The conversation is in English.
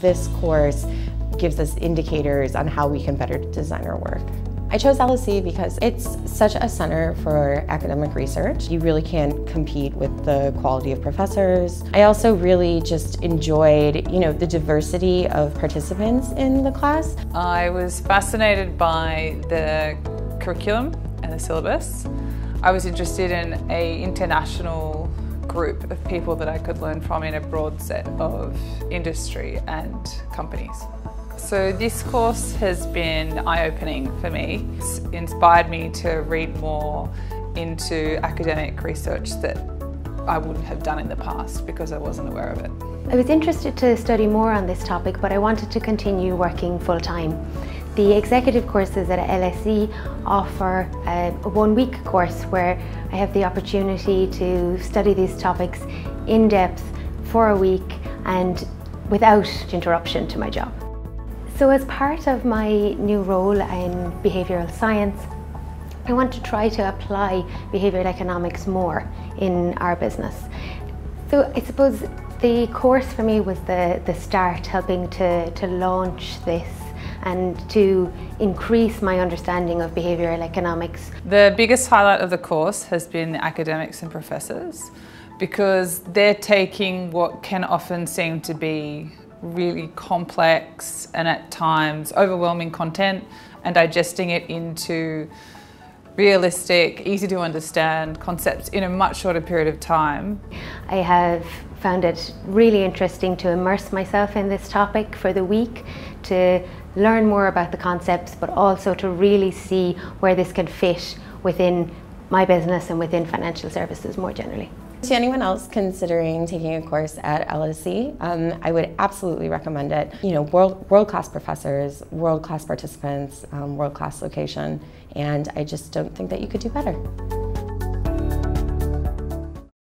This course gives us indicators on how we can better design our work. I chose LSE because it's such a center for academic research. You really can't compete with the quality of professors. I also really just enjoyed, you know, the diversity of participants in the class. I was fascinated by the curriculum and the syllabus. I was interested in a international group of people that I could learn from in a broad set of industry and companies. So this course has been eye-opening for me. It's inspired me to read more into academic research that I wouldn't have done in the past because I wasn't aware of it. I was interested to study more on this topic but I wanted to continue working full-time. The executive courses at LSE offer a one-week course where I have the opportunity to study these topics in depth for a week and without interruption to my job. So as part of my new role in behavioural science, I want to try to apply behavioural economics more in our business. So I suppose the course for me was the, the start, helping to, to launch this and to increase my understanding of behavioural economics. The biggest highlight of the course has been the academics and professors because they're taking what can often seem to be really complex and at times overwhelming content and digesting it into realistic, easy to understand concepts in a much shorter period of time. I have found it really interesting to immerse myself in this topic for the week, to learn more about the concepts, but also to really see where this can fit within my business and within financial services more generally. To anyone else considering taking a course at LSE, um, I would absolutely recommend it. You know, world, world-class professors, world-class participants, um, world-class location, and I just don't think that you could do better.